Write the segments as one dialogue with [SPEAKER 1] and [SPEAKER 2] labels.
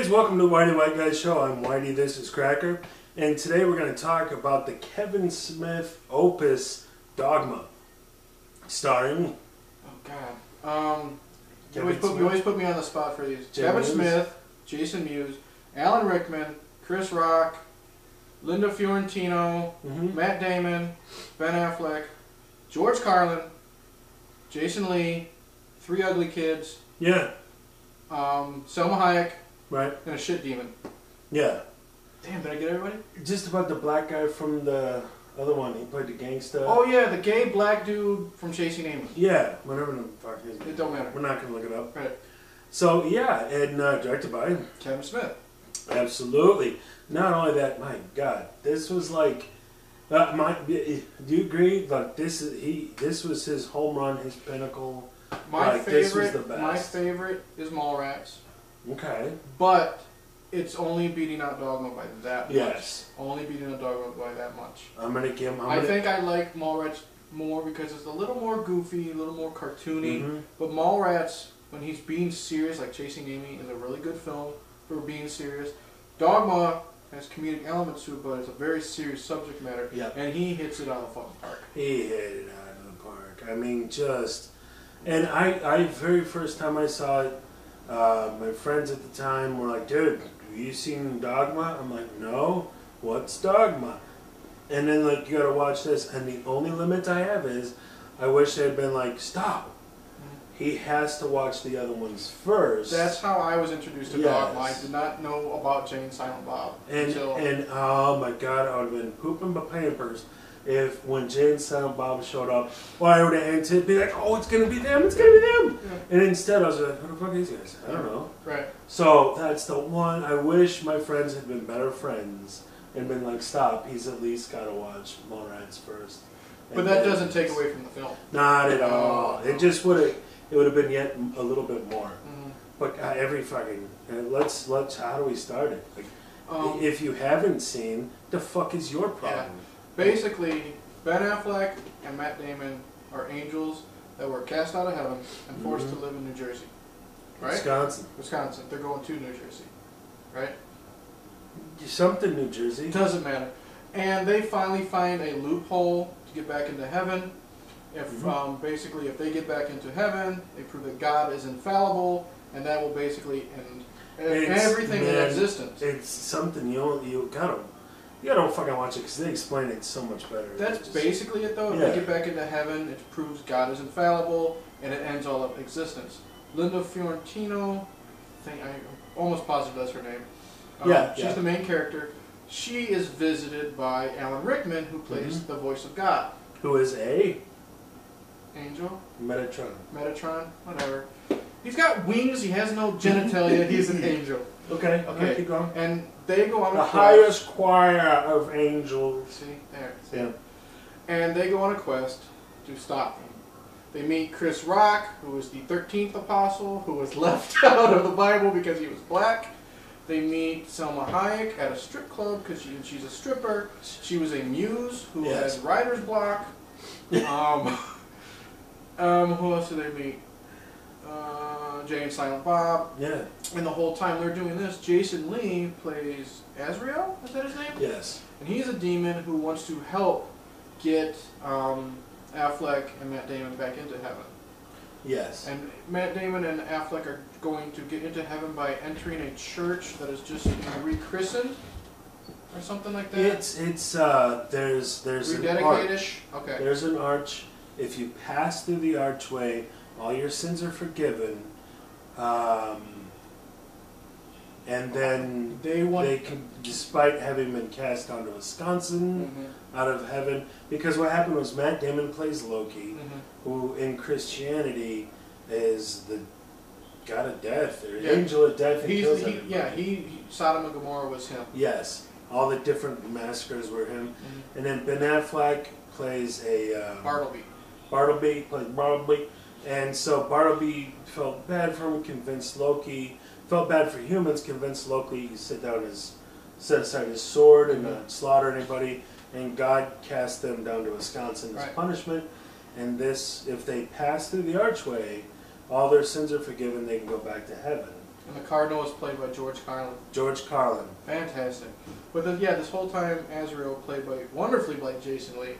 [SPEAKER 1] kids, welcome to the Whitey White Guys Show. I'm Whitey, this is Cracker, and today we're going to talk about the Kevin Smith opus Dogma, starring
[SPEAKER 2] Oh God. Um, you always, put, you always put me on the spot for these.
[SPEAKER 1] Jim
[SPEAKER 2] Kevin
[SPEAKER 1] Mewes.
[SPEAKER 2] Smith, Jason Mewes, Alan Rickman, Chris Rock, Linda Fiorentino,
[SPEAKER 1] Mhm.
[SPEAKER 2] Matt Damon, Ben Affleck, George Carlin, Jason Lee, Three Ugly Kids,
[SPEAKER 1] Yeah,
[SPEAKER 2] um, Salma Hayek,
[SPEAKER 1] right.
[SPEAKER 2] and a shit demon.
[SPEAKER 1] Yeah,
[SPEAKER 2] Damn, did I get everybody?
[SPEAKER 1] just about the black guy from the other one. He played the gangster.
[SPEAKER 2] Oh yeah, the gay black dude from Chasing Amy.
[SPEAKER 1] yeah, whatever the fuck his name.
[SPEAKER 2] It don't matter.
[SPEAKER 1] We're not going to look it up.
[SPEAKER 2] Right.
[SPEAKER 1] So yeah, and uh, directed by
[SPEAKER 2] Kevin Smith.
[SPEAKER 1] Absolutely. Not only that, my God, this was like, uh, my. Do you agree? Like this is he. This was his home run, his pinnacle.
[SPEAKER 2] My
[SPEAKER 1] Like,
[SPEAKER 2] favorite. My favorite is Mallrats.
[SPEAKER 1] Okay.
[SPEAKER 2] But it's only beating out Dogma by that much.
[SPEAKER 1] Yes.
[SPEAKER 2] Only beating out Dogma by that much.
[SPEAKER 1] I'm gonna give him. I'm gonna,
[SPEAKER 2] think I like Mallrats more because it's a little more goofy, a little more cartoony.
[SPEAKER 1] Mhm.
[SPEAKER 2] But Mallrats, when he's being serious, like Chasing Amy, is a really good film for being serious. Dogma has comedic elements to it, but it's a very serious subject matter.
[SPEAKER 1] Yeah.
[SPEAKER 2] And he hits it out of the fucking park.
[SPEAKER 1] He hit it out of the park. I mean, just. And I, I very first time I saw it, uh, my friends at the time were like, "Dude, have you seen Dogma?" I'm like, "No. What's Dogma?" And then like, you gotta watch this. And the only limit I have is, I wish they'd been like, "Stop." He has to watch the other ones first.
[SPEAKER 2] That's how I was introduced to
[SPEAKER 1] Yes.
[SPEAKER 2] Dogma. I did not know about Jay and Silent Bob
[SPEAKER 1] And
[SPEAKER 2] until
[SPEAKER 1] and oh my god, I would have been pooping my pampers if when Jay and Silent Bob showed up, well, I would have answered, be like, oh, it's gonna be them, it's gonna be them.
[SPEAKER 2] Yeah.
[SPEAKER 1] And instead, I was like, who the fuck are these guys? I don't know.
[SPEAKER 2] right.
[SPEAKER 1] So that's the one. I wish my friends had been better friends and been like, stop. He's at least got to watch Mallrats first.
[SPEAKER 2] But that
[SPEAKER 1] then-
[SPEAKER 2] doesn't take away from the film.
[SPEAKER 1] Not at all. It just would have. It would have been yet a little bit more.
[SPEAKER 2] Mhm.
[SPEAKER 1] But uh, every fucking uh, let's let's. How do we start it? Like,
[SPEAKER 2] Um,
[SPEAKER 1] if you haven't seen, the fuck is your problem?
[SPEAKER 2] Basically, Ben Affleck and Matt Damon are angels that were cast out of heaven and forced
[SPEAKER 1] Mhm.
[SPEAKER 2] to live in New Jersey. Right?
[SPEAKER 1] Wisconsin,
[SPEAKER 2] Wisconsin. They're going to New Jersey. Right?
[SPEAKER 1] something, New Jersey.
[SPEAKER 2] Doesn't matter. And they finally find a loophole to get back into heaven. If
[SPEAKER 1] Mhm.
[SPEAKER 2] um, basically, if they get back into heaven, they prove that God is infallible, and that will basically end
[SPEAKER 1] It's-
[SPEAKER 2] everything in existence.
[SPEAKER 1] It's something you you gotta you gotta fucking watch it because they explain it so much better.
[SPEAKER 2] That's
[SPEAKER 1] It's-
[SPEAKER 2] basically it, though. If
[SPEAKER 1] Yeah.
[SPEAKER 2] they get back into heaven, it proves God is infallible, and it ends all of existence. Linda Fiorentino, I think I'm almost positive that's her name. Um,
[SPEAKER 1] Yeah,
[SPEAKER 2] she's
[SPEAKER 1] yeah.
[SPEAKER 2] the main character. She is visited by Alan Rickman, who plays
[SPEAKER 1] Mhm.
[SPEAKER 2] the voice of God.
[SPEAKER 1] who is a
[SPEAKER 2] Angel,
[SPEAKER 1] Metatron.
[SPEAKER 2] Metatron, whatever. He's got wings. He has no genitalia. He's an angel.
[SPEAKER 1] Okay,
[SPEAKER 2] Okay.
[SPEAKER 1] keep going.
[SPEAKER 2] And they go on a
[SPEAKER 1] The
[SPEAKER 2] quest.
[SPEAKER 1] highest choir of angels.
[SPEAKER 2] See there. See?
[SPEAKER 1] Yeah.
[SPEAKER 2] And they go on a quest to stop him. They meet Chris Rock, who was the 13th apostle, who was left out of the Bible because he was black. They meet Salma Hayek at a strip club because she, she's a stripper. She was a muse who
[SPEAKER 1] Yes.
[SPEAKER 2] had writer's block. um, um, who else do they meet? Uh, Jay and Silent Bob.
[SPEAKER 1] Yeah.
[SPEAKER 2] And the whole time they're doing this, Jason Lee plays Azrael. Is that his name?
[SPEAKER 1] Yes.
[SPEAKER 2] And he's a demon who wants to help get um, Affleck and Matt Damon back into heaven.
[SPEAKER 1] Yes.
[SPEAKER 2] And Matt Damon and Affleck are going to get into heaven by entering a church that is just rechristened or something like that.
[SPEAKER 1] It's it's uh there's there's an arch.
[SPEAKER 2] Okay.
[SPEAKER 1] There's an arch. If you pass through the archway, all your sins are forgiven. Um, and then
[SPEAKER 2] They want.
[SPEAKER 1] they can, despite having been cast down to Wisconsin,
[SPEAKER 2] Mhm,
[SPEAKER 1] out of heaven, because what happened was Matt Damon plays Loki,
[SPEAKER 2] mhm.
[SPEAKER 1] who in Christianity is the god of death or
[SPEAKER 2] Yeah.
[SPEAKER 1] angel of death. And
[SPEAKER 2] He's
[SPEAKER 1] kills
[SPEAKER 2] he, yeah. He, he Sodom and Gomorrah was him.
[SPEAKER 1] Yes, all the different massacres were him,
[SPEAKER 2] Mhm.
[SPEAKER 1] and then Ben Affleck plays a um,
[SPEAKER 2] Bartleby.
[SPEAKER 1] Bartleby plays Bartleby, and so Bartleby felt bad for him, convinced Loki, felt bad for humans, convinced Loki to sit down his, set aside his sword and not mm-hmm. slaughter anybody, and God cast them down to Wisconsin as
[SPEAKER 2] Right.
[SPEAKER 1] punishment. And this, if they pass through the archway, all their sins are forgiven. They can go back to heaven.
[SPEAKER 2] and the Cardinal was played by George Carlin.
[SPEAKER 1] George Carlin.
[SPEAKER 2] Fantastic. But then, yeah, this whole time Azrael played by wonderfully by Jason Lee,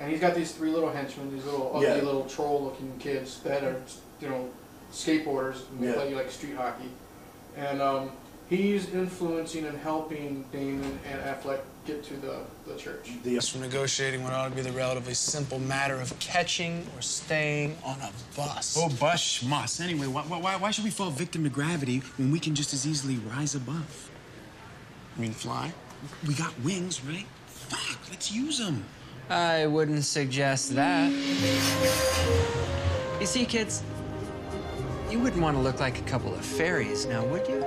[SPEAKER 2] and he's got these three little henchmen, these little ugly
[SPEAKER 1] Yeah.
[SPEAKER 2] little troll-looking kids that are, you know, skateboarders and they
[SPEAKER 1] Yeah.
[SPEAKER 2] play like street hockey, and um, he's influencing and helping Damon and Affleck get to the the church.
[SPEAKER 1] The
[SPEAKER 3] From negotiating what ought to be the relatively simple matter of catching or staying on a bus.
[SPEAKER 4] Oh, bush muss. Anyway, why, why, why should we fall victim to gravity when we can just as easily rise above?
[SPEAKER 3] I mean, fly?
[SPEAKER 4] We got wings, right? Fuck, let's use them.
[SPEAKER 5] I wouldn't suggest that. You see, kids, you wouldn't want to look like a couple of fairies now, would you?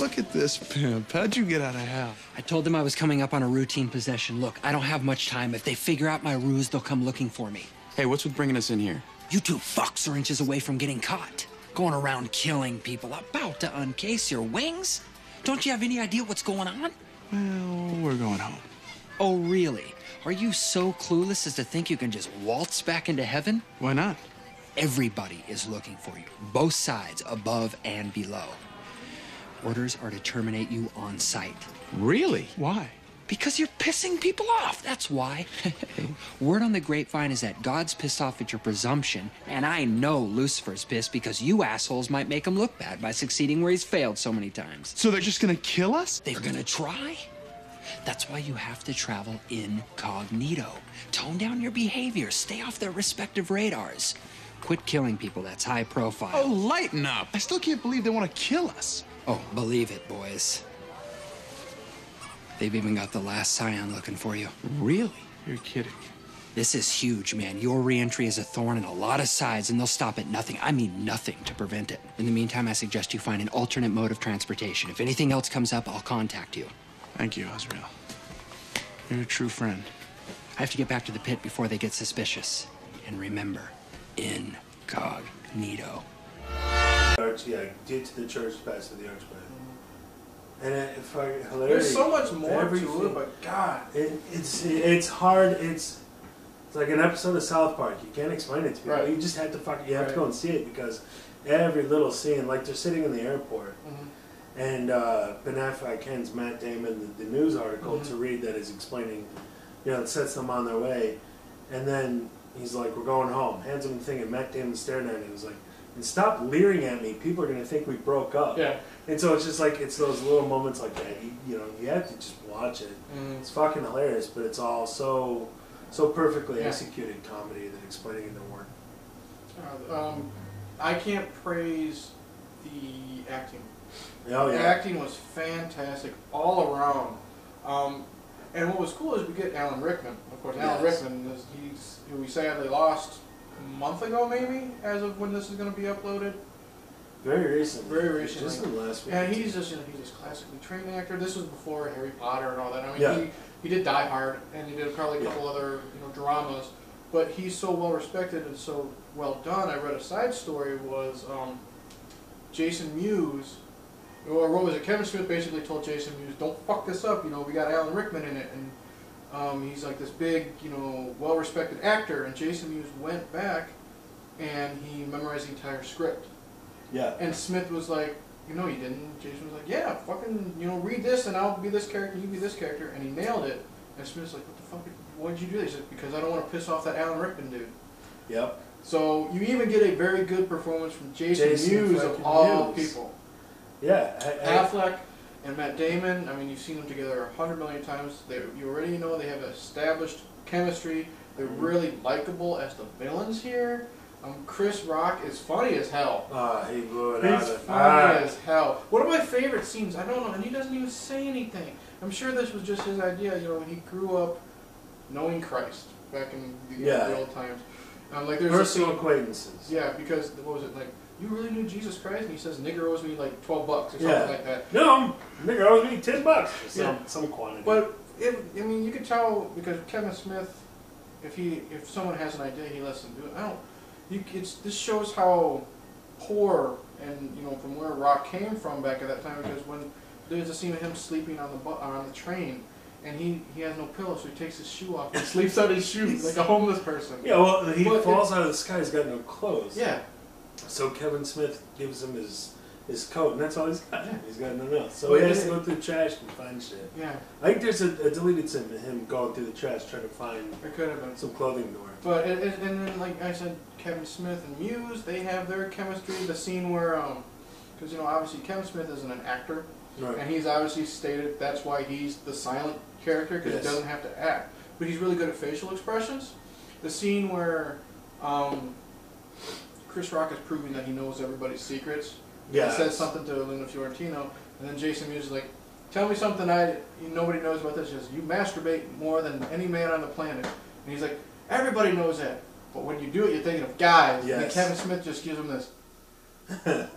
[SPEAKER 6] Look at this pimp. How'd you get out of hell?
[SPEAKER 5] I told them I was coming up on a routine possession. Look, I don't have much time. If they figure out my ruse, they'll come looking for me.
[SPEAKER 6] Hey, what's with bringing us in here?
[SPEAKER 5] You two fucks are inches away from getting caught. Going around killing people, about to uncase your wings? Don't you have any idea what's going on?
[SPEAKER 6] Well, we're going home.
[SPEAKER 5] Oh, really? Are you so clueless as to think you can just waltz back into heaven?
[SPEAKER 6] Why not?
[SPEAKER 5] Everybody is looking for you, both sides, above and below. Orders are to terminate you on sight.
[SPEAKER 6] Really? Why?
[SPEAKER 5] Because you're pissing people off, that's why. Word on the grapevine is that God's pissed off at your presumption, and I know Lucifer's pissed because you assholes might make him look bad by succeeding where he's failed so many times.
[SPEAKER 6] So they're just gonna kill us?
[SPEAKER 5] They're gonna try. That's why you have to travel incognito. Tone down your behavior, stay off their respective radars. Quit killing people, that's high profile.
[SPEAKER 6] Oh, lighten up. I still can't believe they want to kill us.
[SPEAKER 5] Oh, believe it, boys. They've even got the last scion looking for you.
[SPEAKER 6] Really? You're kidding.
[SPEAKER 5] This is huge, man. Your reentry is a thorn in a lot of sides, and they'll stop at nothing. I mean, nothing to prevent it. In the meantime, I suggest you find an alternate mode of transportation. If anything else comes up, I'll contact you.
[SPEAKER 6] Thank you, Azrael. You're a true friend.
[SPEAKER 5] I have to get back to the pit before they get suspicious. And remember, incognito.
[SPEAKER 1] arch, yeah, get to the church, pass to the archway. And it, if I, hilarious.
[SPEAKER 2] There's so much more to it, but God,
[SPEAKER 1] It, it's it's hard. It's it's like an episode of South Park. You can't explain it to people.
[SPEAKER 2] Right.
[SPEAKER 1] You just have to fuck. You have to go and see it because every little scene, like they're sitting in the airport,
[SPEAKER 2] Mhm.
[SPEAKER 1] and uh, Ben Affleck hands Matt Damon the, the news article
[SPEAKER 2] Mhm.
[SPEAKER 1] to read that is explaining, you know, it sets them on their way, and then he's like, "We're going home." Hands him the thing, and Matt Damon staring at him. He was like, "And stop leering at me. People are gonna think we broke up."
[SPEAKER 2] yeah.
[SPEAKER 1] And so it's just like it's those little moments like that. You, you know, you have to just watch it.
[SPEAKER 2] Mm.
[SPEAKER 1] It's fucking hilarious, but it's all so so perfectly
[SPEAKER 2] Yeah.
[SPEAKER 1] executed comedy that explaining it don't work.
[SPEAKER 2] Uh, um, I can't praise the acting.
[SPEAKER 1] Oh
[SPEAKER 2] The
[SPEAKER 1] yeah,
[SPEAKER 2] acting was fantastic all around. Um, and what was cool is we get Alan Rickman. Of course, Alan
[SPEAKER 1] Yes.
[SPEAKER 2] Rickman is he's who we sadly lost a month ago, maybe as of when this is going to be uploaded.
[SPEAKER 1] Very recent.
[SPEAKER 2] Very
[SPEAKER 1] Just
[SPEAKER 2] recently.
[SPEAKER 1] in the last week.
[SPEAKER 2] And he's just you know he's just classically trained actor. This was before Harry Potter and all that. I mean,
[SPEAKER 1] Yeah.
[SPEAKER 2] he, he did Die Hard and he did probably a couple other you know dramas, but he's so well respected and so well done. I read a side story was um, Jason Mewes, or what was it? Kevin Smith basically told Jason Mewes, "Don't fuck this up." You know, we got Alan Rickman in it, and um, he's like this big, you know, well respected actor. And Jason Mewes went back and he memorized the entire script.
[SPEAKER 1] Yeah.
[SPEAKER 2] And Smith was like, you know, you didn't. Jason was like, yeah, fucking, you know, read this and I'll be this character, you be this character. And he nailed it. And Smith's like, what the fuck, why'd you do this? He said, because I don't want to piss off that Alan Rickman dude.
[SPEAKER 1] Yep.
[SPEAKER 2] So you even get a very good performance from Jason,
[SPEAKER 1] Jason
[SPEAKER 2] Mewes of all
[SPEAKER 1] Mewes.
[SPEAKER 2] people.
[SPEAKER 1] Yeah. I, I,
[SPEAKER 2] Affleck and Matt Damon, I mean, you've seen them together a hundred million times. They, you already know they have established chemistry. They're
[SPEAKER 1] Mhm.
[SPEAKER 2] really likable as the villains here. Um, Chris Rock is funny as hell.
[SPEAKER 1] Ah, he blew it out
[SPEAKER 2] He's
[SPEAKER 1] of
[SPEAKER 2] funny
[SPEAKER 1] ah.
[SPEAKER 2] as hell. One of my favorite scenes, I don't know, and he doesn't even say anything. I'm sure this was just his idea, you know, when he grew up knowing Christ back in the,
[SPEAKER 1] Yeah.
[SPEAKER 2] the old times. Um, like there's a
[SPEAKER 1] Personal
[SPEAKER 2] scene,
[SPEAKER 1] acquaintances.
[SPEAKER 2] yeah, because what was it like? You really knew Jesus Christ? And he says, "Nigger owes me like twelve bucks or something
[SPEAKER 1] Yeah.
[SPEAKER 2] like that."
[SPEAKER 1] No, nigger owes me ten bucks. or Some
[SPEAKER 2] Yeah.
[SPEAKER 1] some quantity.
[SPEAKER 2] But if, I mean, you could tell because Kevin Smith, if he if someone has an idea, he lets them do it. I don't. You, it's this shows how poor and you know from where Rock came from back at that time. Because when there's a scene of him sleeping on the bu- on the train, and he he has no pillow, so he takes his shoe off and sleeps on his shoes like a homeless person.
[SPEAKER 1] Yeah, well, he
[SPEAKER 2] But
[SPEAKER 1] falls out of the sky. He's got no clothes.
[SPEAKER 2] Yeah,
[SPEAKER 1] So Kevin Smith gives him his his coat, and that's all he's got.
[SPEAKER 2] Yeah.
[SPEAKER 1] He's got nothing else. So
[SPEAKER 2] Well,
[SPEAKER 1] he has to go through the trash and find shit.
[SPEAKER 2] yeah,
[SPEAKER 1] I think there's a, a deleted scene of him going through the trash trying to find
[SPEAKER 2] it could have been.
[SPEAKER 1] some clothing to wear.
[SPEAKER 2] But it, it, and then like I said, Kevin Smith and Mewes, they have their chemistry. The scene where um, because you know obviously Kevin Smith isn't an actor,
[SPEAKER 1] Right.
[SPEAKER 2] and he's obviously stated that's why he's the silent character because
[SPEAKER 1] Yes.
[SPEAKER 2] he doesn't have to act, but he's really good at facial expressions. The scene where um, Chris Rock is proving that he knows everybody's secrets.
[SPEAKER 1] Yeah.
[SPEAKER 2] He says something to Linda Fiorentino, and then Jason Mewes is like, "Tell me something I nobody knows about this." He says, "You masturbate more than any man on the planet," and he's like, "Everybody knows that, but when you do it, you're thinking of guys." And. Kevin Smith just gives him this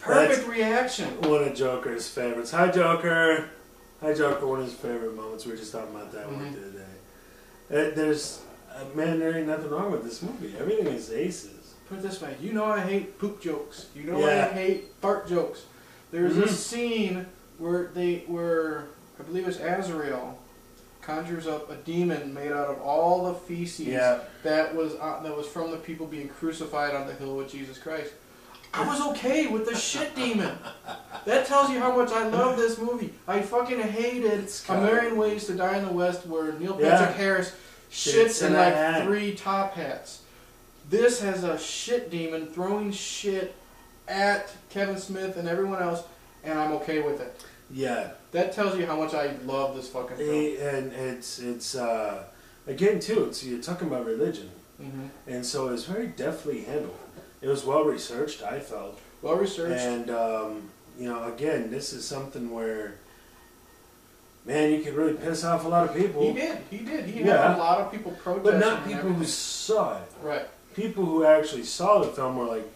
[SPEAKER 2] perfect reaction.
[SPEAKER 1] one of Joker's favorites. Hi, Joker. Hi, Joker. One of his favorite moments. We were just talking about that one
[SPEAKER 2] Mhm.
[SPEAKER 1] the other day. Uh, there's, uh, man, there ain't nothing wrong with this movie. Everything is aces.
[SPEAKER 2] Put it this way, you know I hate poop jokes. You know
[SPEAKER 1] Yeah.
[SPEAKER 2] I hate fart jokes. There's
[SPEAKER 1] Mhm.
[SPEAKER 2] this scene where they where I believe it's Azrael conjures up a demon made out of all the feces
[SPEAKER 1] Yeah.
[SPEAKER 2] that was uh, that was from the people being crucified on the hill with Jesus Christ. I was okay with the shit demon. That tells you how much I love this movie. I fucking hated
[SPEAKER 1] It's
[SPEAKER 2] A Million Ways to Die in the West where Neil
[SPEAKER 1] Yeah.
[SPEAKER 2] Patrick Harris
[SPEAKER 1] Shits
[SPEAKER 2] shits
[SPEAKER 1] in
[SPEAKER 2] in like
[SPEAKER 1] hat.
[SPEAKER 2] three top hats. This has a shit demon throwing shit at Kevin Smith and everyone else, and I'm okay with it.
[SPEAKER 1] Yeah.
[SPEAKER 2] That tells you how much I love this fucking film.
[SPEAKER 1] And it's it's uh, again too. It's you're talking about religion,
[SPEAKER 2] hmm
[SPEAKER 1] and so it's very deftly handled. It was well researched. I felt,
[SPEAKER 2] Well researched.
[SPEAKER 1] and um, you know, again, this is something where, man, you could really piss off a lot of people,
[SPEAKER 2] He did. He did. He had a lot of people protesting.
[SPEAKER 1] but not people who saw it.
[SPEAKER 2] Right.
[SPEAKER 1] People who actually saw the film were like,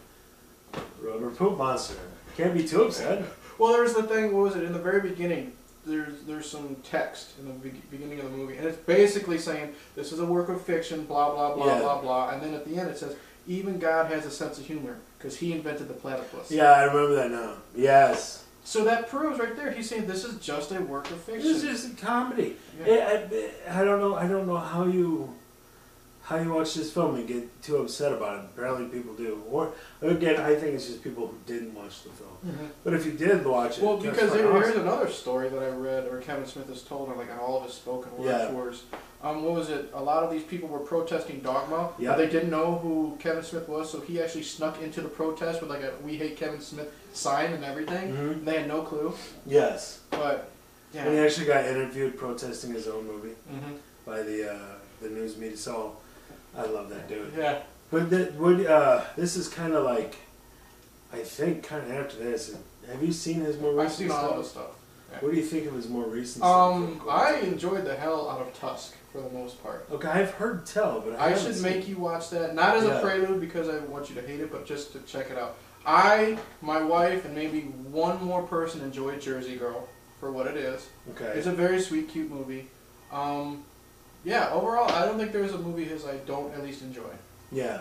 [SPEAKER 1] "Rubber poop monster." Can't be too upset.
[SPEAKER 2] Well, there's the thing. What was it in the very beginning? There's there's some text in the be- beginning of the movie, and it's basically saying this is a work of fiction, blah blah blah
[SPEAKER 1] Yeah.
[SPEAKER 2] blah blah, and then at the end it says even God has a sense of humor because He invented the platypus.
[SPEAKER 1] Yeah, I remember that now. Yes,
[SPEAKER 2] So that proves right there. He's saying this is just a work of fiction.
[SPEAKER 1] this is a comedy.
[SPEAKER 2] Yeah.
[SPEAKER 1] I, I, I don't know. I don't know how you how you watch this film and get too upset about it. Apparently, people do. Or again, I think it's just people who didn't watch the film.
[SPEAKER 2] Mhm.
[SPEAKER 1] But if you did watch it,
[SPEAKER 2] Well, because here's another story that I read, or Kevin Smith has told, on like on all of his spoken word
[SPEAKER 1] Yeah.
[SPEAKER 2] tours. Um, what was it? A lot of these people were protesting Dogma,
[SPEAKER 1] Yeah.
[SPEAKER 2] they didn't know who Kevin Smith was, so he actually snuck into the protest with like a "We Hate Kevin Smith" sign and everything.
[SPEAKER 1] Mhm.
[SPEAKER 2] They had no clue,
[SPEAKER 1] yes,
[SPEAKER 2] but yeah.
[SPEAKER 1] and he actually got interviewed protesting his own movie
[SPEAKER 2] hmm
[SPEAKER 1] by the uh, the news media. So I love that dude.
[SPEAKER 2] Yeah.
[SPEAKER 1] But the, would uh, this is kind of like, I think, kind of after this. Have you seen his more recent
[SPEAKER 2] I've seen all
[SPEAKER 1] stuff?
[SPEAKER 2] of the stuff.
[SPEAKER 1] What do you think of his more recent
[SPEAKER 2] Um,
[SPEAKER 1] stuff?
[SPEAKER 2] I enjoyed the hell out of Tusk for the most part.
[SPEAKER 1] Okay, I've heard tell, but I,
[SPEAKER 2] I should
[SPEAKER 1] seen
[SPEAKER 2] make you watch that, not as
[SPEAKER 1] Yeah.
[SPEAKER 2] a prelude because I want you to hate it, but just to check it out. I, my wife, and maybe one more person enjoyed Jersey Girl for what it is.
[SPEAKER 1] Okay.
[SPEAKER 2] It's a very sweet, cute movie. Um, yeah, overall, I don't think there's a movie his I don't at least enjoy.
[SPEAKER 1] Yeah.